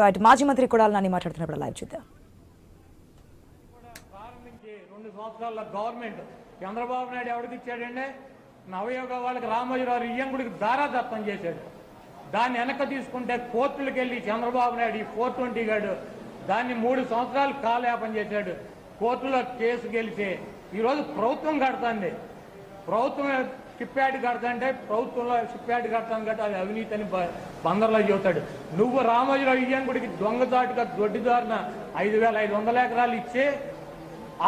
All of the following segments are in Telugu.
రైట్ మాజీ మంత్రి కొడాలి నాని మాట్లాడుతున్నప్పుడు లైవ్ చూద్దాం. ప్రారంభించి రెండు సంవత్సరాల గవర్నమెంట్ చంద్రబాబు నాయుడు ఎవరికి ఇచ్చాడండి నవయోగ వాళ్ళకి రామోజీరావు ఇయ్యంగుడికి దారాదత్తం చేశాడు దాన్ని వెనక తీసుకుంటే కోర్టులకు వెళ్ళి చంద్రబాబు నాయుడు ఈ ఫోర్ ట్వంటీ గాడు దాన్ని మూడు సంవత్సరాలు కాలయాపం చేశాడు. కోర్టులో కేసు గెలిచి ఈరోజు ప్రభుత్వం కడుతుంది. ప్రభుత్వం షిప్యాడ్ కడతాంటే ప్రభుత్వంలో షిప్యాడ్ కడతాను కాబట్టి అది అవినీతి అని బందర్లో చెబుతాడు. నువ్వు రామోజీరావు ఇయ్యంగుడికి దొంగదాటుగా దొడ్డిదారిన ఐదు వేల ఐదు వందల ఎకరాలు ఇచ్చి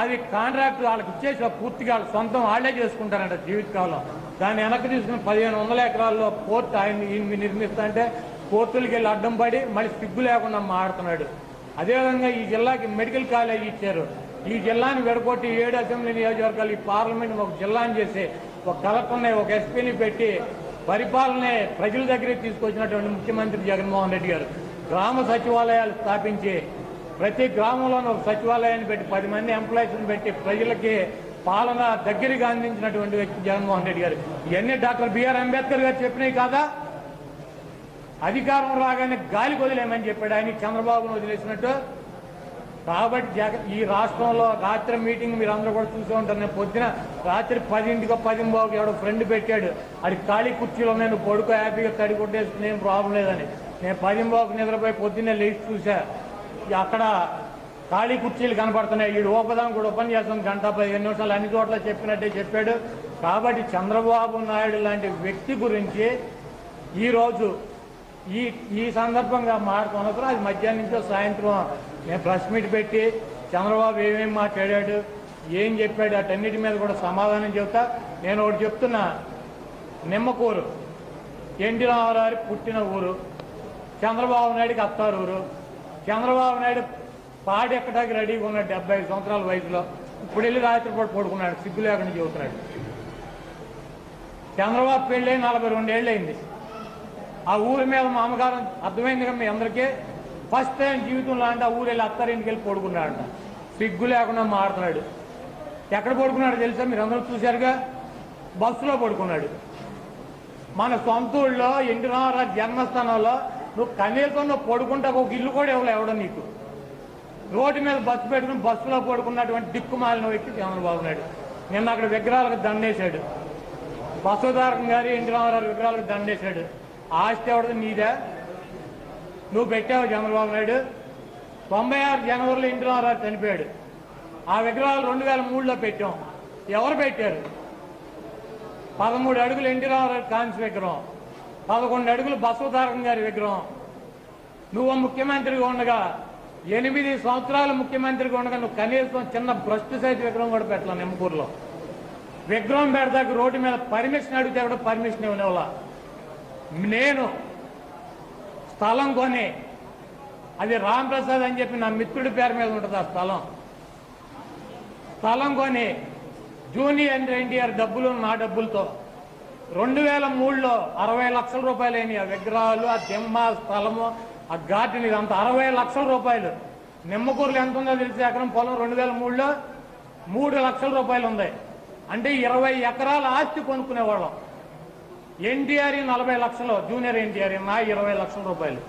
అది కాంట్రాక్ట్ వాళ్ళకి ఇచ్చేసి పూర్తిగా వాళ్ళ సొంతం వాళ్ళే చేసుకుంటారంట జీవితకాలం. దాన్ని వెనక్కి తీసుకుని పదిహేను వందల ఎకరాల్లో పోర్ట్ ఆయన ఈయన నిర్మిస్తాంటే కోర్టులకి వెళ్ళి అడ్డం పడి మళ్ళీ సిగ్గు లేకుండా మాడుతున్నాడు అదేవిధంగా ఈ జిల్లాకి మెడికల్ కాలేజ్ ఇచ్చారు. ఈ జిల్లాని విడగొట్టి ఏడు అసెంబ్లీ నియోజకవర్గాలు ఈ పార్లమెంట్ ఒక జిల్లాని చేసి ఒక కలెక్టర్ని ఒక ఎస్పీని పెట్టి పరిపాలన ప్రజల దగ్గరికి తీసుకొచ్చినటువంటి ముఖ్యమంత్రి జగన్మోహన్ రెడ్డి గారు. గ్రామ సచివాలయాలు స్థాపించి ప్రతి గ్రామంలోనూ ఒక సచివాలయాన్ని పెట్టి పది మంది ఎంప్లాయీస్ని పెట్టి ప్రజలకి పాలన దగ్గరగా అందించినటువంటి వ్యక్తి జగన్మోహన్ రెడ్డి గారు. ఇవన్నీ డాక్టర్ బిఆర్ అంబేద్కర్ గారు చెప్పినాయి కాదా? అధికారం రాగానే గాలి వదిలేమని చెప్పాడు. ఆయన చంద్రబాబును వదిలేసినట్టు కాబట్టి జగ ఈ రాష్ట్రంలో రాత్రి మీటింగ్ మీరు అందరూ కూడా చూసే ఉంటారు. నేను పొద్దున రాత్రి పదింటికో పదింబాబుకి ఎవడో ఫ్రెండ్ పెట్టాడు. అది ఖాళీ కుర్చీలో నేను పడుకో హ్యాపీగా తడి కొట్టేసుకుని ఏం ప్రాబ్లం లేదని. నేను పదింబాబుకి నిద్రపోయి పొద్దున్నే లేచి చూసా. అక్కడ ఖాళీ కుర్చీలు కనపడుతున్నాయి. వీడు ఓపదాం కూడా ఓపెన్ చేస్తాం గంట పదిహేను నిమిషాలు అన్ని చోట్ల చెప్పినట్టే చెప్పాడు. కాబట్టి చంద్రబాబు నాయుడు లాంటి వ్యక్తి గురించి ఈరోజు ఈ ఈ సందర్భంగా మాట్లాడుతున్నప్పుడు అది మధ్యాహ్నం నుంచో సాయంత్రం నేను ప్రెస్ మీట్ పెట్టి చంద్రబాబు ఏమేమి మాట్లాడాడు ఏం చెప్పాడు అటన్నిటి మీద కూడా సమాధానం చెబుతా. నేను ఒకటి చెప్తున్నా నిమ్మకూరు ఎన్టీ రామారావు పుట్టిన ఊరు చంద్రబాబు నాయుడికి అత్తారు ఊరు. చంద్రబాబు నాయుడు పాడి ఎక్కడానికి రెడీగా ఉన్నాడు డెబ్బై ఐదు సంవత్సరాల వయసులో ఇప్పుడు వెళ్ళి రాత్రిపూట పడుకున్నాడు సిగ్గు లేకుండా చెబుతున్నాడు చంద్రబాబు పెళ్ళి నలభై రెండేళ్ళు అయింది. ఆ ఊరి మీద మా అమ్మగారు అర్థమైంది కదా మీ అందరికీ? ఫస్ట్ టైం జీవితంలో అంటే ఆ ఊరు వెళ్ళి అత్తారింటికి వెళ్ళి పడుకున్నాడంట. సిగ్గు లేకుండా మారుతున్నాడు. ఎక్కడ పడుకున్నాడు తెలుసా? మీరు అందరూ చూశారుగా? బస్సులో పడుకున్నాడు. మన సొంత ఊళ్ళో ఎన్టీ రామారావు జన్మస్థానంలో నువ్వు కనీసం నువ్వు పడుకుంటా ఒక ఇల్లు కూడా ఇవ్వలే ఎవడో నీకు. రోడ్డు మీద బస్సు పెట్టుకుని బస్సులో పడుకున్నటువంటి దిక్కుమాలిన వ్యక్తి చంద్రబాబు నాయుడు. నిన్న అక్కడ విగ్రహాలకు దండేశాడు. బసవతారకం గారి ఎన్టీ రామారావు విగ్రహాలకు దండేశాడు. ఆస్తి ఎవడది నీదే. నువ్వు పెట్టావు చంద్రబాబు నాయుడు తొంభై ఆరు జనవరిలో ఎన్టీ చనిపోయాడు. ఆ విగ్రహాలు రెండు వేల మూడులో పెట్టాం. ఎవరు పెట్టారు? పదమూడు అడుగులు ఎన్టీరామారావు కాంతి విగ్రహం. పదకొండు అడుగులు బసవతారకం గారి విగ్రహం. నువ్వు ముఖ్యమంత్రిగా ఉండగా ఎనిమిది సంవత్సరాలు ముఖ్యమంత్రిగా ఉండగా నువ్వు కనీసం చిన్న భ్రష్టు సైజ్ విగ్రహం కూడా పెట్టలా నిమ్మకూరులో. విగ్రహం పెడతాక రోడ్డు మీద పర్మిషన్ అడిగితే కూడా పర్మిషన్ ఇవ్వనివ్వాల. నేను స్థలం కొని. అది రామ్ ప్రసాద్ అని చెప్పి నా మిత్రుడి పేరు మీద ఉంటుంది ఆ స్థలం. స్థలం కొని జూనియర్ ఎన్టీఆర్ డబ్బులు నా డబ్బులతో రెండు వేల మూడులో అరవై లక్షల రూపాయలు అయినాయి. ఆ విగ్రహాలు ఆ దిమ్మ స్థలము ఆ గార్డెన్ ఇదంతా అరవై లక్షల రూపాయలు. నిమ్మకూరులు ఎంత ఉందో తెలిసి ఎకరం పొలం రెండు వేల మూడులో మూడు లక్షల రూపాయలు ఉంది. అంటే ఇరవై ఎకరాల ఆస్తి కొనుక్కునేవాళ్ళం. ఎన్టీఆర్ నలభై లక్షలు జూనియర్ ఎన్టీఆర్ నా ఇరవై లక్షల రూపాయలు.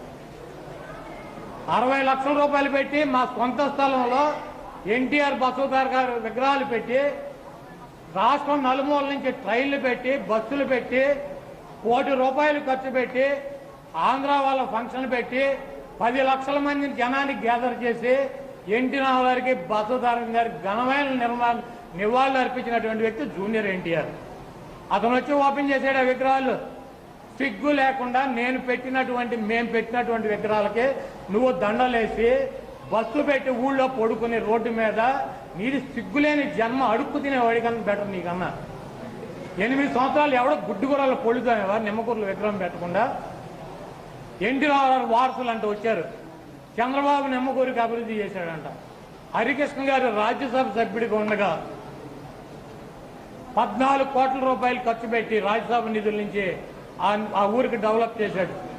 అరవై లక్షల రూపాయలు పెట్టి మా సొంత స్థలంలో ఎన్టీఆర్ బసవతార్ గారు విగ్రహాలు పెట్టి రాష్ట్రం నలుమూల నుంచి ట్రైన్లు పెట్టి బస్సులు పెట్టి కోటి రూపాయలు ఖర్చు పెట్టి ఆంధ్ర వాళ్ళ ఫంక్షన్ పెట్టి పది లక్షల మంది జనానికి గ్యాదర్ చేసి ఎన్టీ రామారావుకి బసవతారం గారికి ఘనమైన నిర్మాణ నివాళులు అర్పించినటువంటి వ్యక్తి జూనియర్ ఎన్టీఆర్. అతను వచ్చి ఓపెన్ చేసాడు ఆ విగ్రహాలు. సిగ్గు లేకుండా నేను పెట్టినటువంటి మేము పెట్టినటువంటి విగ్రహాలకి నువ్వు దండలేసి బస్సు పెట్టి ఊళ్ళో పడుకుని రోడ్డు మీద నీది సిగ్గులేని జన్మ అడుక్కు తినేవాడి కన్నా బెటర్ నీకన్నా. ఎనిమిది సంవత్సరాలు ఎవడో గుడ్డుగురాలు పొడుతానేవారు నిమ్మకూరులో విగ్రహం పెట్టకుండా. ఎన్టీ రామారావు వారసులు అంటూ వచ్చారు. చంద్రబాబు నిమ్మకూరికి అభివృద్ధి చేశాడంట. హరికృష్ణ గారు రాజ్యసభ సభ్యుడిగా ఉండగా పద్నాలుగు కోట్ల రూపాయలు ఖర్చు పెట్టి రాజ్యసభ నిధుల నుంచి ఆ- ఊరికి డెవలప్ చేశాడు.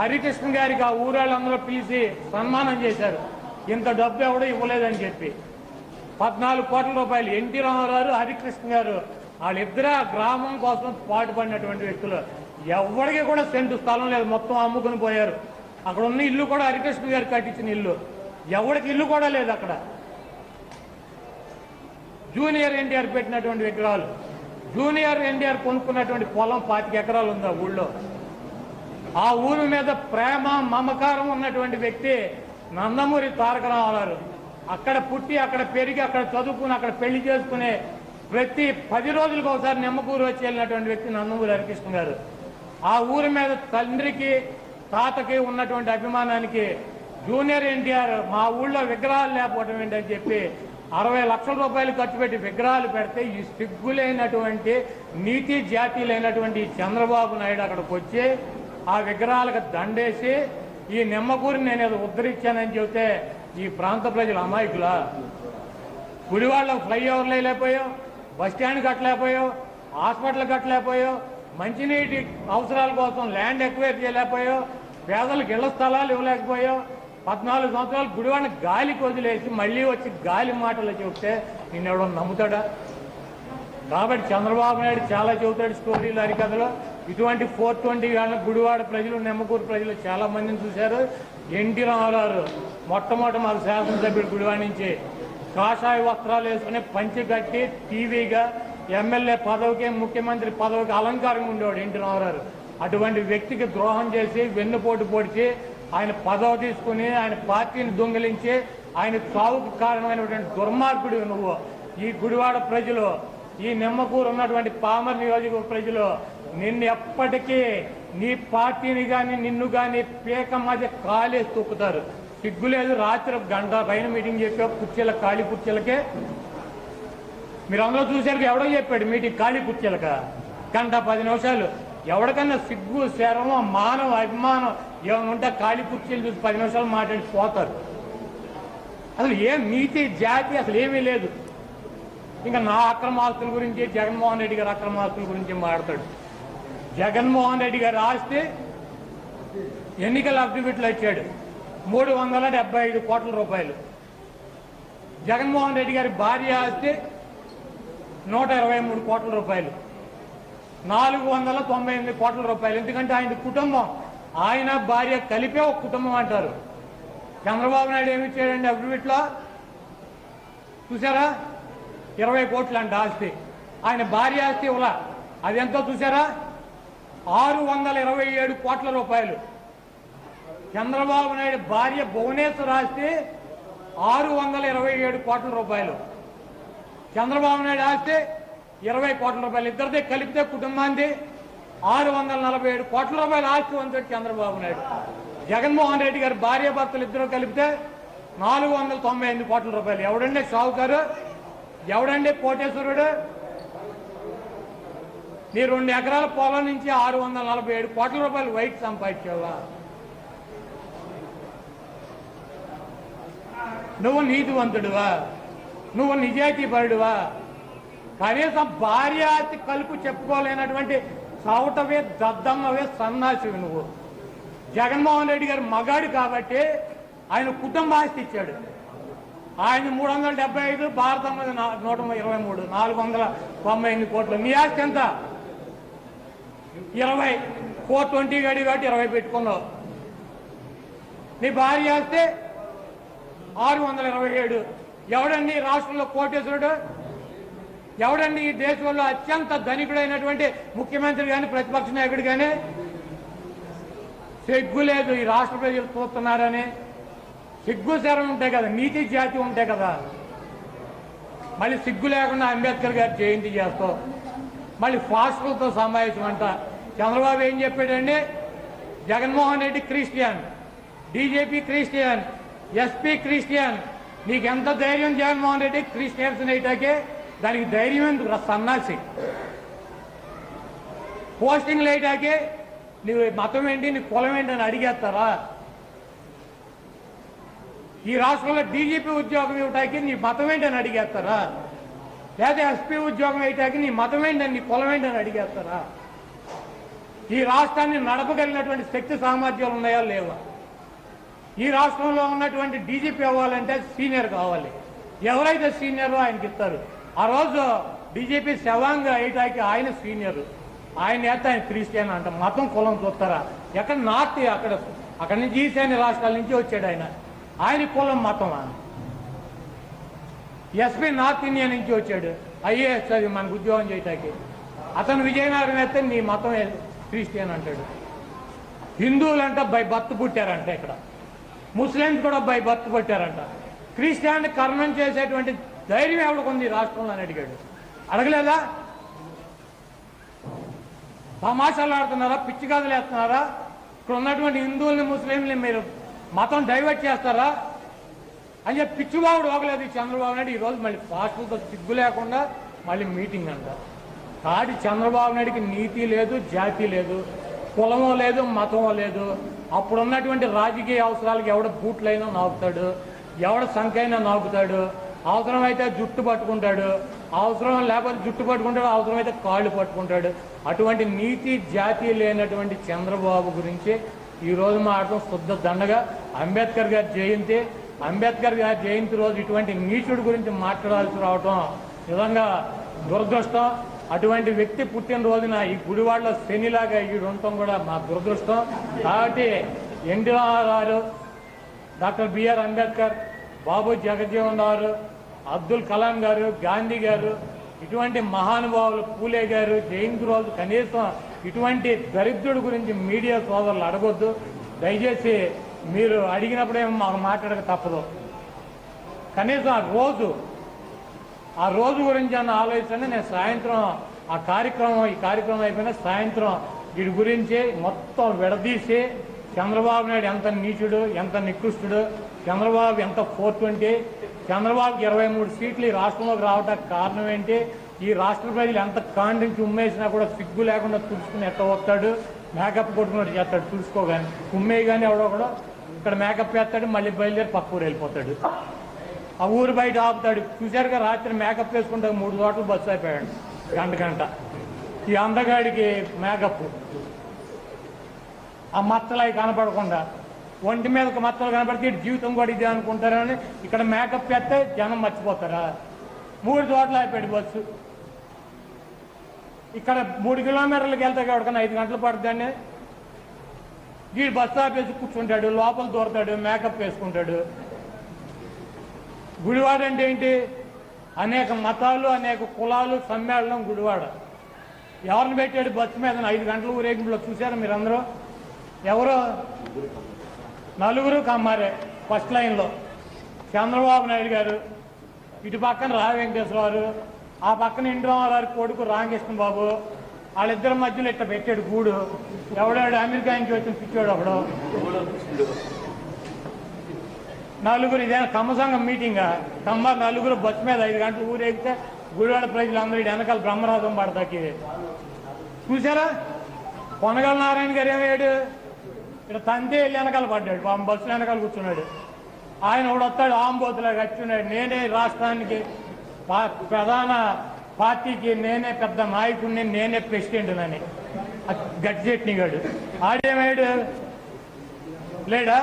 హరికృష్ణ గారికి ఆ ఊరాళ్ళందరూ పిలిచి సన్మానం చేశారు. ఇంత డబ్బు ఎవడో ఇవ్వలేదని చెప్పి. పద్నాలుగు కోట్ల రూపాయలు ఎన్టీ రామారావు హరికృష్ణ గారు వాళ్ళిద్దరు ఆ గ్రామం కోసం పాటుపడినటువంటి వ్యక్తులు. ఎవరికి కూడా సెంటు స్థలం లేదు మొత్తం అమ్ముకుని పోయారు. అక్కడ ఉన్న ఇల్లు కూడా హరికృష్ణ గారు కట్టించిన ఇల్లు. ఎవరికి ఇల్లు కూడా లేదు అక్కడ. జూనియర్ ఎన్టీఆర్ పెట్టినటువంటి విగ్రహాలు జూనియర్ ఎన్టీఆర్ కొనుక్కున్నటువంటి పొలం పాతిక ఎకరాలు ఉంది ఆ ఊళ్ళో. ఆ ఊరి మీద ప్రేమ మమకారం ఉన్నటువంటి వ్యక్తి నందమూరి తారక రామారావు అక్కడ పుట్టి అక్కడ పెరిగి అక్కడ చదువుకుని అక్కడ పెళ్ళి చేసుకునే ప్రతి పది రోజులకు ఒకసారి నిమ్మకూరు వచ్చి వెళ్ళినటువంటి వ్యక్తి నందమూరి హరికృష్ణ గారు. ఆ ఊరి మీద తండ్రికి తాతకి ఉన్నటువంటి అభిమానానికి జూనియర్ ఎన్టీఆర్ మా ఊళ్ళో విగ్రహాలు లేకపోవడం ఏంటని చెప్పి అరవై లక్షల రూపాయలు ఖర్చు పెట్టి విగ్రహాలు పెడితే ఈ సిగ్గులైనటువంటి నీతి జాతి లేనటువంటి చంద్రబాబు నాయుడు అక్కడికి వచ్చి ఆ విగ్రహాలకు దండేసి ఈ నిమ్మకూరిని నేను ఏదో ఉద్ధరించానని చెబితే ఈ ప్రాంత ప్రజలు అమాయకులా? గుడివాళ్ళకు ఫ్లైఓవర్లు వేయలేకపోయావు బస్ స్టాండ్ కట్టలేకపోయావు హాస్పిటల్ కట్టలేకపోయావు మంచినీటి అవసరాల కోసం ల్యాండ్ ఎక్వైర్ చేయలేకపోయావు పేదలకు ఇళ్ళ స్థలాలు ఇవ్వలేకపోయావు పద్నాలుగు సంవత్సరాలు గుడివాడిని గాలికి వదిలేసి మళ్ళీ వచ్చి గాలి మాటలు చెప్తే నిన్నెవడో నమ్ముతాడా? కాబట్టి చంద్రబాబు నాయుడు చాలా చెబుతాడు స్టోరీలు హరికథలో. ఇటువంటి ఫోర్ ట్వంటీ వాళ్ళ గుడివాడ ప్రజలు నెమ్మకూరు ప్రజలు చాలా మందిని చూశారు. ఎన్టీ రామారావు మొట్టమొదటి మాకు శాసనసభ్యుడు గుడివాడ నుంచి కాషాయ వస్త్రాలు వేసుకుని పంచి కట్టి టీవీగా ఎమ్మెల్యే పదవికి ముఖ్యమంత్రి పదవికి అలంకారంగా ఉండేవాడు ఎన్టీ రామారావు. అటువంటి వ్యక్తికి ద్రోహం చేసి వెన్నుపోటు పొడిచి ఆయన పదవి తీసుకుని ఆయన పార్టీని దొంగిలించి ఆయన చావుకు కారణమైనటువంటి దుర్మార్గుడు నువ్వు. ఈ గుడివాడ ప్రజలు ఈ నిమ్మకూరు ఉన్నటువంటి పామర్ నియోజకవర్గ ప్రజలు నిన్ను ఎప్పటికీ నీ పార్టీని కానీ నిన్ను కానీ పీక మధ్య కాలేసి తొక్కుతారు సిగ్గులేదు రాత్రి గంట పైన మీటింగ్ చెప్పావు కుర్చీల ఖాళీ కుర్చీలకే. మీరు అందరూ చూసారు ఎవడో చెప్పాడు మీటింగ్ ఖాళీ కుర్చీలక? గంట పది నిమిషాలు. ఎవరికన్నా సిగ్గు శరమో మానవ అభిమానం ఏమైనా ఉంటే ఖాళీ కుర్చీలు చూసి పది నిమిషాలు మాట్లాడి పోతారు. అసలు ఏం నీతి జాతి అసలు ఏమీ లేదు. ఇంకా నా అక్రమాస్తుల గురించి జగన్మోహన్ రెడ్డి గారి అక్రమాస్తుల గురించి మాట్లాడతాడు జగన్మోహన్ రెడ్డి గారు రాస్తే ఎన్నికల అఫిడవిట్లు ఇచ్చాడు మూడు వందల డెబ్బై ఐదు కోట్ల రూపాయలు. జగన్మోహన్ రెడ్డి గారి భార్య ఆస్తి నూట ఇరవై మూడు కోట్ల రూపాయలు. నాలుగు వందల తొంభై ఎనిమిది కోట్ల రూపాయలు. ఎందుకంటే ఆయన కుటుంబం ఆయన భార్య కలిపే ఒక కుటుంబం అంటారు. చంద్రబాబు నాయుడు ఏమి ఇచ్చాడండి అఫిడవిట్లో చూసారా ఇరవై కోట్లు అంట ఆస్తి. ఆయన భార్య ఆస్తి ఇవ్వలా? అది ఎంతో చూసారా ఆరు వందల ఇరవై ఏడు కోట్ల రూపాయలు. చంద్రబాబు నాయుడు భార్య భువనేశ్వర్ ఆస్తి ఆరు వందల ఇరవై ఏడు కోట్ల రూపాయలు. చంద్రబాబు నాయుడు ఆస్తి ఇరవై కోట్ల రూపాయలు. ఇద్దరిదే కలిపితే కుటుంబాన్ని ఆరు వందల నలభై ఏడు కోట్ల రూపాయల ఆస్తి వంతుడు చంద్రబాబు నాయుడు. జగన్మోహన్ రెడ్డి గారి భార్య భర్తలు ఇద్దరు కలిపితే నాలుగు వందల తొంభై ఎనిమిది కోట్ల రూపాయలు. ఎవడండి సావుకారు ఎవడండి కోటేశ్వరుడు? నీ రెండు ఎకరాల పొలం నుంచి ఆరు వందల నలభై ఏడు కోట్ల రూపాయలు వైట్ సంపాదించావా? నువ్వు నీతివంతుడువా? నువ్వు నిజాయితీపరుడువా? కనీసం భార్య కలుపు చెప్పుకోలేనటువంటి చౌటవే దద్దమ్మవే సన్నాసివి నువ్వు. జగన్మోహన్ రెడ్డి గారు మగాడు కాబట్టి ఆయన కుటుంబ ఆస్తి ఇచ్చాడు. ఆయన మూడు వందల డెబ్బై ఐదు భారతమ్మ నూట ఇరవై మూడు నాలుగు వందల తొంభై ఎనిమిది కోట్లు. నీ ఆస్తి ఎంత? ఇరవై. ఫోర్ ట్వంటీ గడి కాబట్టి ఇరవై పెట్టుకున్నావు. నీ భార్య ఆస్తే ఆరు వందల ఇరవై ఏడు. ఎవడండి రాష్ట్రంలో కోటేశ్వరుడు? ఎవడండి ఈ దేశంలో అత్యంత ధనికుడైనటువంటి ముఖ్యమంత్రి కానీ ప్రతిపక్ష నాయకుడు కానీ సిగ్గు లేదు ఈ రాష్ట్ర ప్రజలు చూస్తున్నారని. సిగ్గు శరం ఉంటాయి కదా నీతి జాతి ఉంటాయి కదా. మళ్ళీ సిగ్గు లేకుండా అంబేద్కర్ గారు జయంతి చేస్తాం మళ్ళీ ఫాస్టులతో సమావేశం అంట. చంద్రబాబు ఏం చెప్పాడండి? Jaganmohan Reddy Christian DGP Christian SP Christian. నీకు ఎంత ధైర్యం జగన్మోహన్ రెడ్డి క్రిస్టియన్స్ నేటాకే? దానికి ధైర్యం ఎందుకు రా సన్నాసి? పోస్టింగ్ లేటాకే నీవు మతం ఏంటి నీ కులం ఏంటి అని అడిగేస్తారా? ఈ రాష్ట్రంలో డీజీపీ ఉద్యోగం ఇవ్వటానికి నీ మతం ఏంటని అడిగేస్తారా? లేదా ఎస్పీ ఉద్యోగం వేయటానికి నీ మతం ఏంటని నీ కులం ఏంటని అడిగేస్తారా? ఈ రాష్ట్రాన్ని నడపగలిగినటువంటి శక్తి సామర్థ్యాలు ఉన్నాయా లేవా? ఈ రాష్ట్రంలో ఉన్నటువంటి డీజీపీ అవ్వాలంటే సీనియర్ కావాలి. ఎవరైతే సీనియర్ ఆయనకి ఇస్తారు ఆ రోజు బీజేపీ శవాంగ్ అయ్యటానికి ఆయన సీనియర్. ఆయన నేత ఆయన క్రిస్టియన్ అంట. మతం కులం చూస్తారా? ఎక్కడ నార్త్ అక్కడ అక్కడి నుంచి ఈశాన్య రాష్ట్రాల నుంచి వచ్చాడు ఆయన. ఆయన కులం మతం ఎస్పీ నార్త్ ఇండియా నుంచి వచ్చాడు. ఐఏఎస్ అది మనకు ఉద్యోగం చేయటానికి. అతను విజయనగరం అయితే నీ మతం క్రిస్టియన్ అంటాడు. హిందువులంట బై బర్త్ పుట్టారంట ఇక్కడ. ముస్లిమ్స్ కూడా బై బర్త్ పుట్టారంట. క్రిస్టియన్ కర్మం చేసేటువంటి ధైర్యం ఎవడుకుంది రాష్ట్రంలో అని అడిగాడు. అడగలేదా? తమాషాలు ఆడుతున్నారా? పిచ్చి కథలు వేస్తున్నారా? ఇక్కడ ఉన్నటువంటి హిందువుల్ని ముస్లింలని మీరు మతం డైవర్ట్ చేస్తారా? అని చెప్పి పిచ్చిబాబుడు ఒకలేదు ఈ చంద్రబాబు నాయుడు. ఈరోజు మళ్ళీ పాస్టర్లతో సిగ్గు లేకుండా మళ్ళీ మీటింగ్ అంట. కాటి చంద్రబాబు నాయుడికి నీతి లేదు జాతి లేదు కులమో లేదు మతమో లేదు. అప్పుడు ఉన్నటువంటి రాజకీయ అవసరాలకు ఎవడ బూట్లైనా నాకుతాడు ఎవడ సంఖ్యైనా నాకుతాడు. అవసరమైతే జుట్టు పట్టుకుంటాడు అవసరం లేకపోతే జుట్టు పట్టుకుంటాడు అవసరమైతే కాళ్ళు పట్టుకుంటాడు. అటువంటి నీతి జాతి లేనటువంటి చంద్రబాబు గురించి ఈరోజు మాట్లాడటం శుద్ధ దండగా అంబేద్కర్ గారి జయంతి అంబేద్కర్ గారి జయంతి రోజు ఇటువంటి నీచుడి గురించి మాట్లాడాల్సి రావటం నిజంగా దురదృష్టం. అటువంటి వ్యక్తి పుట్టినరోజున ఈ గుడివాడలో శనిలాగా ఈడు ఉండటం కూడా మా దురదృష్టం. కాబట్టి ఎన్టీఆర్ గారు డాక్టర్ బిఆర్ అంబేద్కర్ బాబు జగజ్జీవన్ రావు అబ్దుల్ కలాం గారు గాంధీ గారు ఇటువంటి మహానుభావులు పూలే గారు జయంతి రోజు కనీసం ఇటువంటి దరిద్రుడి గురించి మీడియా సోదరులు అడగొద్దు. దయచేసి మీరు అడిగినప్పుడేమో మాకు మాట్లాడక తప్పదు. కనీసం ఆ రోజు ఆ రోజు గురించి అన్న ఆలోచన నేను సాయంత్రం ఆ కార్యక్రమం ఈ కార్యక్రమం అయిపోయిన సాయంత్రం వీడి గురించి మొత్తం విడదీసి చంద్రబాబు నాయుడు ఎంత నీచుడు ఎంత నికృష్టుడు చంద్రబాబు ఎంత ఫోర్ ట్వంటీ చంద్రబాబుకి ఇరవై మూడు సీట్లు ఈ రాష్ట్రంలోకి రావడానికి కారణం ఏంటి? ఈ రాష్ట్ర ప్రజలు ఎంత కాండించి ఉమ్మేసినా కూడా సిగ్గు లేకుండా తుడుచుకుని ఎట్ట వస్తాడు? మేకప్ కొట్టుకున్నట్టు చేస్తాడు తుడుచుకోగాని. ఉమ్మేయి కానీ ఎవడో కూడా ఇక్కడ మేకప్ వేస్తాడు మళ్ళీ బయలుదేరి పక్క ఊరు వెళ్ళిపోతాడు. ఆ ఊరు బయట ఆపుతాడు. చూశారుగా రాత్రి మేకప్ వేసుకుంటే మూడు చోట్ల బస్సు అయిపోయాడు గంట గంట. ఈ అందగాడికి మేకప్. ఆ మచ్చలు అవి కనపడకుండా ఒంటి మీద మచ్చలు కనపడితే ఇటు జీవితం కూడా ఇదే అనుకుంటారని ఇక్కడ మేకప్ పెడితే జనం మర్చిపోతారా? మూడు చోట్ల అయిపోయాడు బస్సు ఇక్కడ మూడు కిలోమీటర్లకు వెళ్తే ఎవరికైనా ఐదు గంటలు పడుతుందండి. వీడు బస్సు ఆపేసి కూర్చుంటాడు లోపల దూరతాడు మేకప్ వేసుకుంటాడు. గుడివాడ అంటే ఏంటి? అనేక మతాలు అనేక కులాలు సమ్మేళనం గుడివాడ. ఎవరిని పెట్టాడు బస్సు మీద ఐదు గంటల ఊరేగింపులో చూశారు మీరందరూ? ఎవరు? నలుగురు కమ్మారే ఫస్ట్ లైన్లో. చంద్రబాబు నాయుడు గారు ఇటు పక్కన రా వెంకటేశ్వరరావు ఆ పక్కన ఇంద్రరావు కొడుకు రామకృష్ణ బాబు వాళ్ళిద్దరి మధ్యలో ఇట్లా పెట్టాడు గూడు. ఎవడాడు? అమెరికా నుంచి వచ్చిన పిచ్చాడు ఒకడు. నలుగురు ఇదేనా కమ్మ సంఘం మీటింగ్? కమ్మ నలుగురు బస్సు మీద ఐదు గంటలు ఊరేగితే గుడివాడ ప్రజలందరూ ఇటు వెనకాల బ్రహ్మరాజం పడతాకి. చూసారా కొనగల నారాయణ గారు ఏమయ్యాడు? ఇక్కడ తంతే వెళ్ళి వెనకాల పడ్డాడు పాపం బస్సు వెనకాల కూర్చున్నాడు. ఆయన కూడా వస్తాడు ఆంబోతులా కట్టున్నాడు. నేనే రాష్ట్రానికి ప్రధాన పార్టీకి నేనే పెద్ద నాయకుడిని నేనే ప్రెసిడెంట్ అని గడ్జెట్ని గాడు ఆడేమయ్యాడు? లేడా?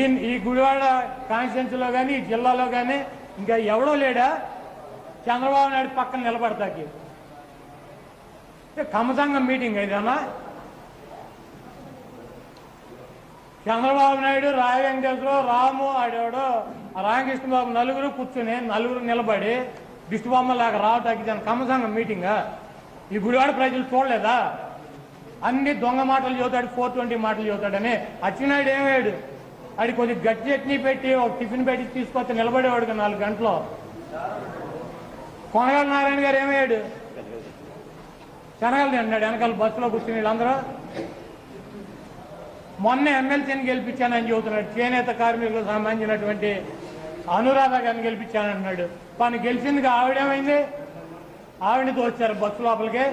ఈ ఈ గుడివాడ కాన్స్టిట్యున్సీలో కానీ ఈ జిల్లాలో కానీ ఇంకా ఎవడో లేడా? చంద్రబాబు నాయుడు పక్కన నిలబడతాకి. కమసంగం మీటింగ్ ఇదన్నా చంద్రబాబు నాయుడు రాయ వెంకటేశ్వరరావు రాము ఆడేవాడు ఆ రామకృష్ణ బాబు నలుగురు కూర్చుని నలుగురు నిలబడి దిష్టిబొమ్మ లాగా రావటానికి దాని కమసంగం మీటింగా? ఈ గుడివాడ ప్రజలు చూడలేదా? అన్ని దొంగ మాటలు చదువుతాడు ఫోర్ ట్వంటీ మాటలు చదువుతాడని. అచ్చినాయుడు ఏమయ్యాడు? అది కొద్ది గట్టి చట్నీ పెట్టి ఒక టిఫిన్ పెట్టి తీసుకొస్తే నిలబడేవాడు నాలుగు గంటలు. కొనగల నారాయణ గారు ఏమయ్యాడు? శనగలు అన్నాడు. వెనకాల బస్సులో కూర్చుని వీళ్ళందరూ. మొన్న ఎమ్మెల్సీని గెలిపించానని చెబుతున్నాడు. చేనేత కార్మికులకు సంబంధించినటువంటి అనురాధ గారిని గెలిపించానన్నాడు. తను గెలిచిందిగా ఆవిడేమైంది ఆవిడని తోచారు బస్సు లోపలికి.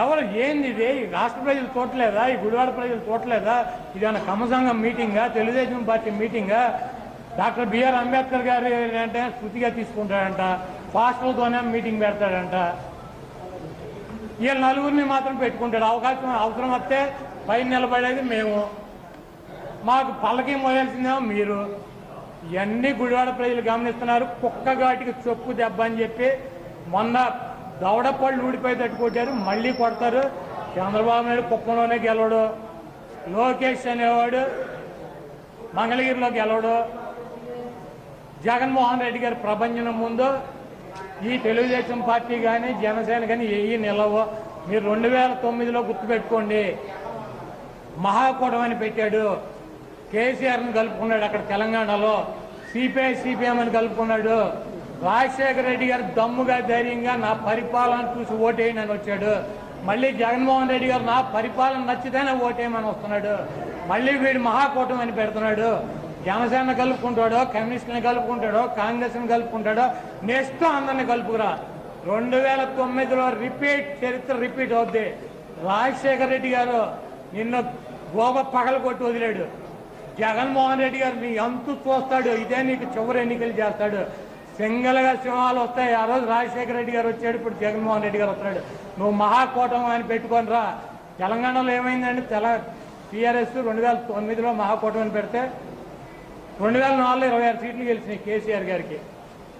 ఎవరు ఏంది ఇది? రాష్ట్ర ప్రజలు చూడలేదా? ఈ గుడివాడ ప్రజలు చూడలేదా? ఇది ఏమైనా కమసంగం మీటింగా? తెలుగుదేశం పార్టీ మీటింగా? డాక్టర్ బిఆర్ అంబేద్కర్ గారు అంటే శృతిగా తీసుకుంటాడంట. పాస్టర్లతోనే మీటింగ్ పెడతాడంట. వీళ్ళ నలుగురిని మాత్రం పెట్టుకుంటాడు. అవకాశం అవసరం వస్తే పైన నిలబడేది మేము. మాకు పల్లకి మోయాల్సిందేమో మీరు. ఇవన్నీ గుడివాడ ప్రజలు గమనిస్తున్నారు. కుక్కగాటికి చొప్పు దెబ్బ అని చెప్పి మొన్న దవడపళ్ళు ఊడిపోయి తట్టుకుంటారు మళ్ళీ కొడతారు. చంద్రబాబు నాయుడు కుప్పంలోనే గెలవడు. లోకేష్ అనేవాడు మంగళగిరిలో గెలవడు. జగన్మోహన్ రెడ్డి గారి ప్రభంజనం ముందు ఈ తెలుగుదేశం పార్టీ కానీ జనసేన కానీ ఏవి నిలవో మీరు రెండు వేల తొమ్మిదిలో గుర్తుపెట్టుకోండి. మహాకూటమని అని పెట్టాడు. కేసీఆర్ని కలుపుకున్నాడు అక్కడ తెలంగాణలో. సిపిఐ సిపిఎం అని కలుపుకున్నాడు. రాజశేఖర రెడ్డి గారు దమ్ముగా ధైర్యంగా నా పరిపాలన చూసి ఓటేయనని వచ్చాడు. మళ్ళీ జగన్మోహన్ రెడ్డి గారు నా పరిపాలన నచ్చితేనే ఓటేయమని వస్తున్నాడు. మళ్ళీ వీడు మహాకూటమి అని పెడుతున్నాడు. జనసేన కలుపుకుంటాడో కమ్యూనిస్టుని కలుపుకుంటాడో కాంగ్రెస్ని కలుపుకుంటాడో నెక్స్ట్ అందరిని కలుపుకురా. రెండు వేల తొమ్మిదిలో రిపీట్ చరిత్ర రిపీట్ అవుద్ది. రాజశేఖర రెడ్డి గారు నిన్న గోగ పగల కొట్టి వదిలాడు. జగన్మోహన్ రెడ్డి గారు నీ అంతు చూస్తాడు ఇదే నీకు చివరి ఎన్నికలు చేస్తాడు. సింగల్గా సింహాలు వస్తాయి. ఆ రోజు రాజశేఖర రెడ్డి గారు వచ్చాడు ఇప్పుడు జగన్మోహన్ రెడ్డి గారు వస్తున్నాడు. నువ్వు మహాకూటమి అని పెట్టుకొని రా. తెలంగాణలో ఏమైందండి? తెల టీఆర్ఎస్ రెండు వేల తొమ్మిదిలో మహాకూటమి అని పెడితే రెండు వేల నాలుగులో ఇరవై ఆరు సీట్లు గెలిచినాయి కేసీఆర్ గారికి.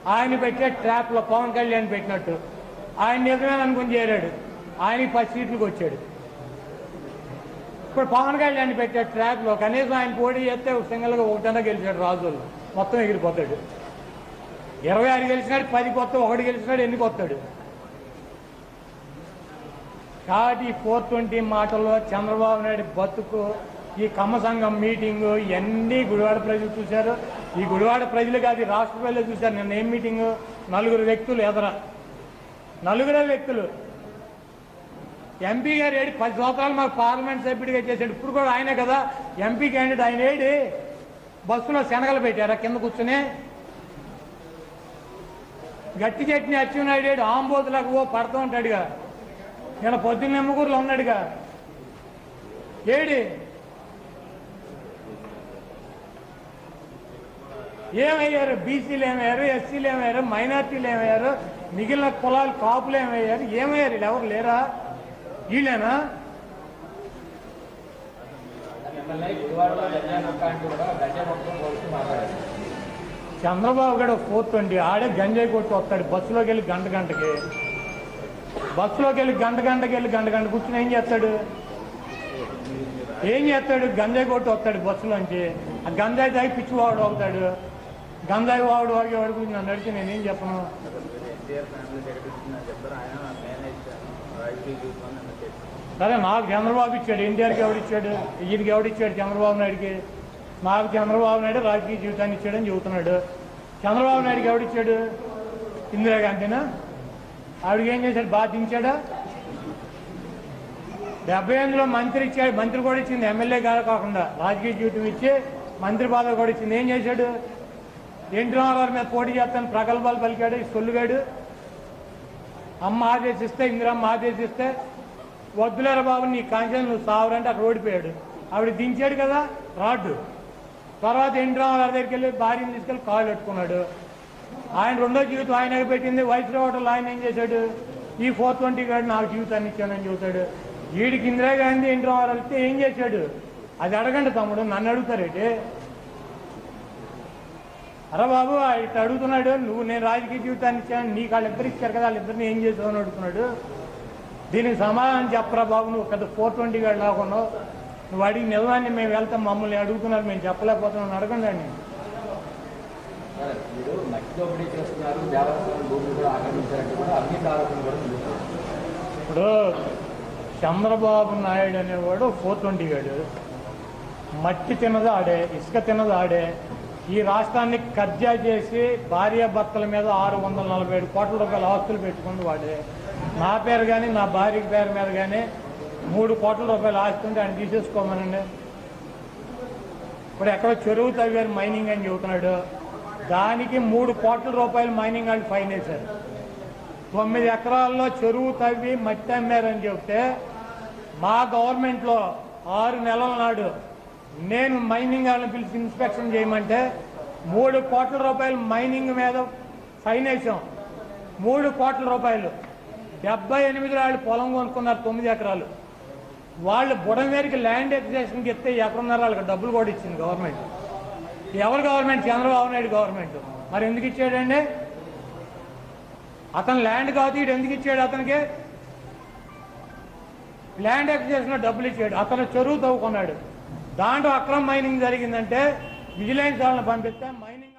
ఆయన పెట్టే ట్రాప్లో పవన్ కళ్యాణ్ పెట్టినట్టు. ఆయన నిజమే అనుకుని చేరాడు. ఆయనకి పది సీట్లకు వచ్చాడు. ఇప్పుడు పవన్ కళ్యాణ్ పెట్టే ట్రాప్లో కనీసం ఆయన పోటీ చేస్తే సింగల్గా ఒకటన్నా గెలిచాడు రాజులు. మొత్తం ఎగిరిపోతాడు. ఇరవై ఆరు గెలిచినాడు పది కొత్త ఒకటి గెలిచినాడు ఎన్ని కొత్తాడు? కాబట్టి ఈ ఫోర్ ట్వంటీ మాటల్లో చంద్రబాబు నాయుడు బతుకు ఈ కమ్మ సంఘం మీటింగు ఇవన్నీ గుడివాడ ప్రజలు చూశారు? ఈ గుడివాడ ప్రజలు కాదు రాష్ట్ర ప్రజలు చూశారు. నిన్న ఏం మీటింగు? నలుగురు వ్యక్తులు ఎదర? నలుగురే వ్యక్తులు. ఎంపీ గారు ఏడు పది సంవత్సరాలు మాకు పార్లమెంట్ సభ్యుడిగా చేశాడు. ఇప్పుడు కూడా ఆయనే కదా. ఎంపీ క్యాండిడేట్ ఆయన ఏడి? బస్సులో శనగలు పెట్టారా? కింద కూర్చుని. గట్టి చట్నీ అచ్చెన్నాయుడు ఏడు. ఆంబోతులకు ఓ పడుతూ ఉంటాడుగా. నేను పొద్దున్న ఎమ్మకూరులో ఉన్నాడుగా. ఏడి? ఏమయ్యారు? బీసీలు ఏమయ్యారు? ఎస్సీలు ఏమయ్యారు? మైనార్టీలు ఏమయ్యారు? మిగిలిన కులాలు కాపులు ఏమయ్యారు? ఏమయ్యారు? వీళ్ళు ఎవరు లేరా? వీళ్ళేనా కూడా చంద్రబాబు గడ ఫోర్త్ అండి. ఆడే గంజాయి కొట్టి వస్తాడు. బస్సులోకి వెళ్ళి గంట గంటకి. బస్సులోకి వెళ్ళి గంట గంటకి వెళ్ళి గంట గంట కూర్చుని ఏం చేస్తాడు? ఏం చేస్తాడు? గంజాయి కొట్టి వస్తాడు బస్సులోంచి. ఆ గంజాయి తాగి పిచ్చివాడు అవుతాడు. గంగాయి వాడు వాడి వరకు నన్ను అడిగితే నేనేం చెప్పను? సరే నాకు చంద్రబాబు ఇచ్చాడు ఎన్టీఆర్కి ఎవడిచ్చాడు ఈయనకి ఎవడిచ్చాడు చంద్రబాబు నాయుడికి? నాకు చంద్రబాబు నాయుడు రాజకీయ జీవితాన్ని ఇచ్చాడని చెబుతున్నాడు. చంద్రబాబు నాయుడికి ఎవడిచ్చాడు ఇందిరాగాంధీనా ఆవిడకి ఏం చేశాడు? బాగా దించాడా డెబ్బై ఎనిమిదిలో మంత్రి ఇచ్చాడు మంత్రి కూడా ఇచ్చింది ఎమ్మెల్యే కాకుండా రాజకీయ జీవితం ఇచ్చి మంత్రి బాధ కూడా ఇచ్చింది. ఏం చేశాడు? ఎన్టీ మీద పోటీ చేస్తాను ప్రగల్భాలు పలికాడు ఈ సొల్లుగాడు. అమ్మ ఆదేశిస్తే ఇందిరమ్మ ఆదేశిస్తే వద్దులేరా బాబు నీ కాంక్షలు నువ్వు సావరంటే అక్కడ ఓడిపోయాడు. ఆవిడ దించాడు కదా రాడ్డు. తర్వాత ఎన్టీ దగ్గరికి వెళ్ళి భార్యను తీసుకెళ్ళి కాలు పెట్టుకున్నాడు. ఆయన రెండో జీవితం ఆయనకి పెట్టింది వైస్ హోటల్ ఆయన ఏం చేశాడు? ఈ ఫోర్ ట్వంటీ గాడు నాకు జీవితాన్ని ఇచ్చానని చెబుతాడు. వీడికి ఇందిరాగాంధీ ఎన్టీ రామారావు వెళ్తే ఏం చేశాడు? అది అడగండి తమ్ముడు నన్ను అడుగుతారేంటి? అరే బాబు ఇట్లా అడుగుతున్నాడు నువ్వు నేను రాజకీయ జీవితాన్ని ఇచ్చాను నీకు వాళ్ళిద్దరు ఇచ్చారు కదా వాళ్ళిద్దరిని ఏం చేసావు? అని అడుగుతున్నాడు. దీనికి సమాధానం చెప్పరా బాబు నువ్వు పెద్ద ఫోర్ ట్వంటీ గాడు లాకున్నావు నువ్వు అడిగి నిజాన్ని మేము వెళ్తాం మమ్మల్ని అడుగుతున్నారు మేము చెప్పలేకపోతున్నాం అడగండి నిలుస్తారు ఇప్పుడు చంద్రబాబు నాయుడు అనేవాడు ఫోర్ ట్వంటీ గాడు. మట్టి తిన్నది ఆడే ఇసుక తిన్నది ఆడే. ఈ రాష్ట్రాన్ని కబ్జా చేసి భార్యాభర్తల మీద ఆరు వందల నలభై ఏడు కోట్ల రూపాయల ఆస్తులు పెట్టుకుంది వాడే. నా పేరు కానీ నా భార్య పేరు మీద కానీ మూడు కోట్ల రూపాయలు ఆస్తి ఉంటే ఆయన తీసేసుకోమనండి. ఇప్పుడు ఎక్కడో చెరువు తవ్వారు మైనింగ్ అని చెబుతున్నాడు. దానికి మూడు కోట్ల రూపాయలు మైనింగ్ వాళ్ళు ఫైన్ వేశారు. తొమ్మిది ఎకరాల్లో చెరువు తవ్వి మట్టి అమ్మారని చెప్తే మా గవర్నమెంట్లో ఆరు నెలల నాడు నేను మైనింగ్ వాళ్ళని పిలిచి ఇన్స్పెక్షన్ చేయమంటే మూడు కోట్ల రూపాయలు మైనింగ్ మీద ఫైన్ వేసాం. మూడు కోట్ల రూపాయలు. డెబ్బై ఎనిమిది వాళ్ళు పొలం కొనుక్కున్నారు తొమ్మిది ఎకరాలు. వాళ్ళు బుడమేరికి ల్యాండ్ ఎక్విజేషన్కి ఇస్తే ఎక్కడున్నారు వాళ్ళకి డబ్బులు కూడా ఇచ్చింది గవర్నమెంట్ ఎవరు గవర్నమెంట్ చంద్రబాబు నాయుడు గవర్నమెంట్ మరి ఎందుకు ఇచ్చాడండి? అతను ల్యాండ్ కాదు ఇటు ఎందుకు ఇచ్చాడు అతనికి? ల్యాండ్ చేసిన డబ్బులు ఇచ్చాడు. అతను చెరువు తవ్వుకున్నాడు. దాంట్లో అక్రమ మైనింగ్ జరిగిందంటే విజిలెన్స్ వాళ్ళని పంపిస్తే మైనింగ్